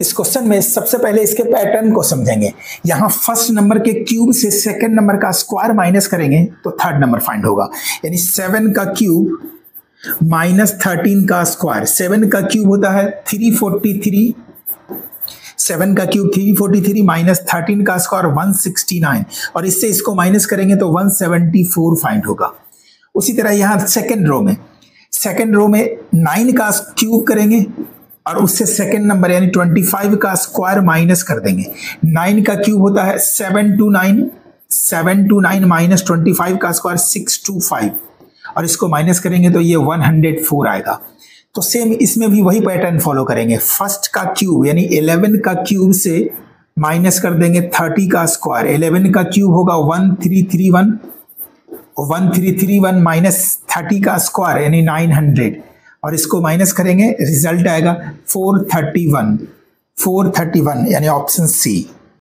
इस क्वेश्चन में सबसे पहले इसके पैटर्न को समझेंगे। यहाँ फ़र्स्ट नंबर के क्यूब से सेकंड नंबर का स्क्वायर माइनस करेंगे तो थर्ड नंबर फाइंड होगा। यानी सेवन का क्यूब माइनस थर्टीन का स्क्वायर। सेवन का क्यूब होता है थ्री फोर्टी थ्री। सेवन का cube three forty three minus thirteen का स्क्वायर वन सिक्सटी नाइन। और इससे इसको माइनस करेंगे तो वन सेवेंटी फोर फाइंड होगा। उसी तरह यहाँ सेकेंड रो में। सेकेंड रो में नाइन का क्यूब करेंगे। और उससे सेकेंड नंबर यानी ट्वेंटी फाइव का स्क्वायर माइनस कर देंगे। नाइन का क्यूब होता है seven two nine seven two nine minus twenty five का स्क्वायर सिक्स टू फाइव और इसको माइनस करेंगे तो ये वन हंड्रेड फोर आएगा। तो सेम इसमें भी वही पैटर्न फॉलो करेंगे। फ़र्स्ट का क्यूब यानी इलेवन का क्यूब से माइनस कर देंगे थर्टी का स्क्वायर इलेवन का क्यूब होगा one three three one one three three one minus thirty का स्क्वायर यानी नाइन हंड्रेड और इसको माइनस करेंगे रिज़ल्ट आएगा four thirty one four thirty one यानी ऑप्शन सी